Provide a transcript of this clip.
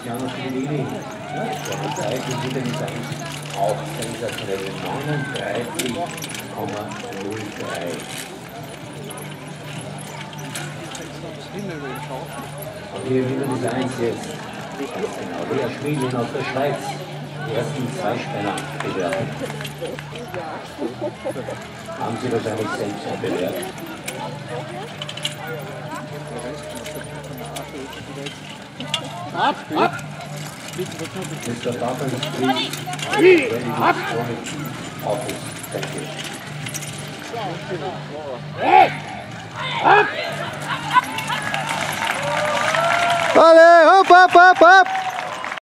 Cristiano Chiellini. Ja, seine Zeit in Liga ist eigentlich auch sensationell. 39,03. Und hier wieder die Eins jetzt. Ganz genau. Lea Schmiedlin aus der Schweiz. Die ersten zwei Spänner bewerten. Haben Sie wahrscheinlich selbst schon Up, up. Mr. Barton is free. Up. Office. Thank you. Up. Valeu, up, up, up, up.